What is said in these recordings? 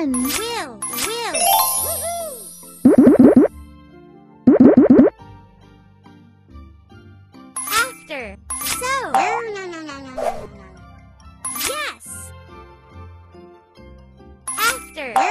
fun! Will! Will! After! So! No, no, no, no, no, no, no. Yes! After!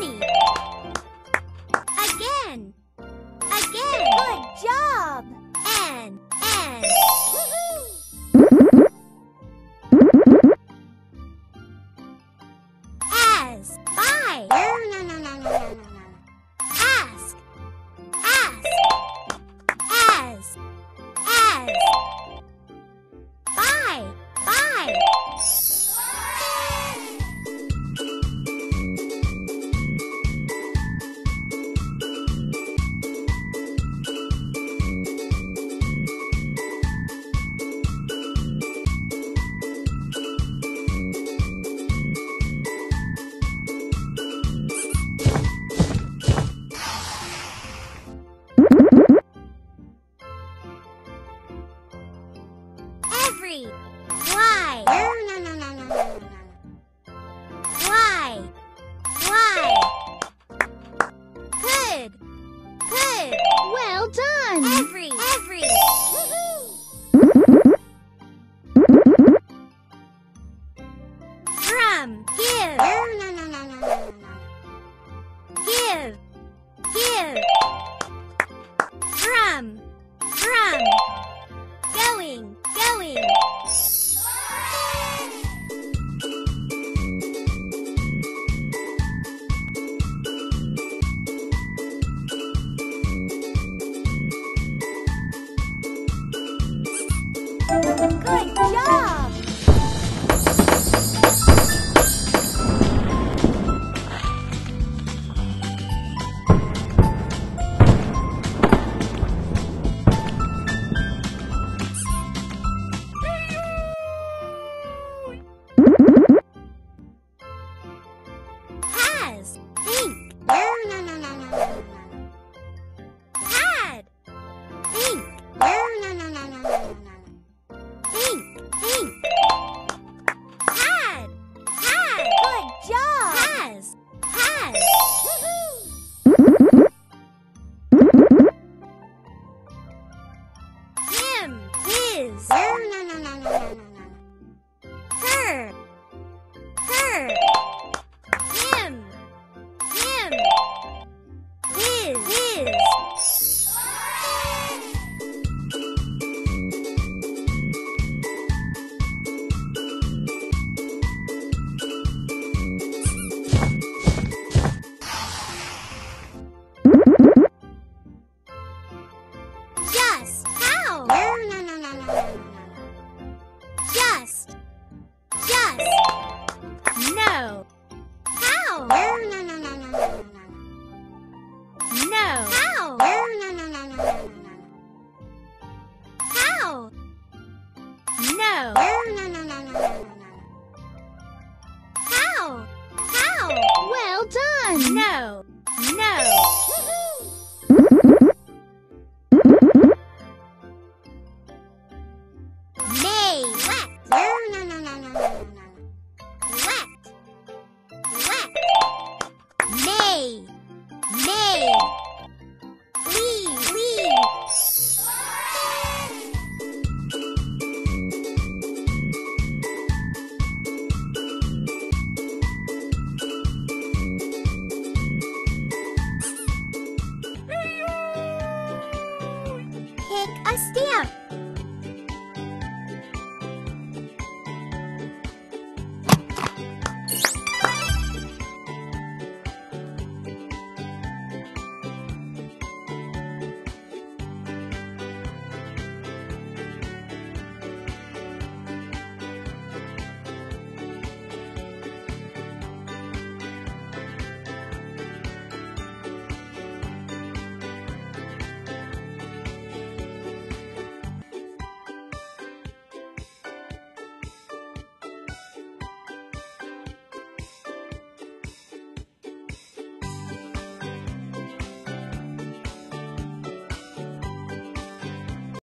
你。Come here. is. No, no, no, no, no, no. May, May, Lee, Lee. Pick a stamp.